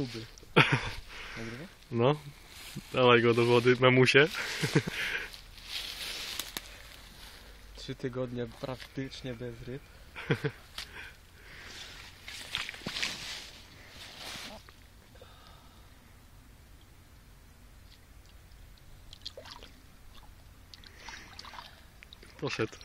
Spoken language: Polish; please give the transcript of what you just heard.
Kuby. No, dawaj go do wody, mamusie. Trzy tygodnie praktycznie bez ryb. Poszedł.